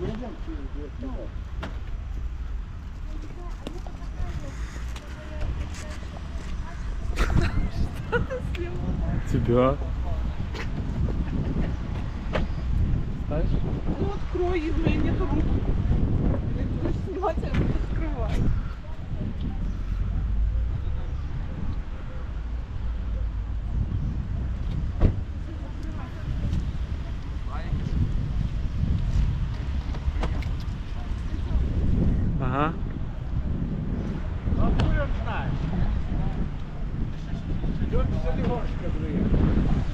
едем? Тебя. Знаешь? Ну открой, меня нету рук. Я буду снимать, а буду открывать. Ага. Ну, откуда он знает? Люди за Легорска приехали.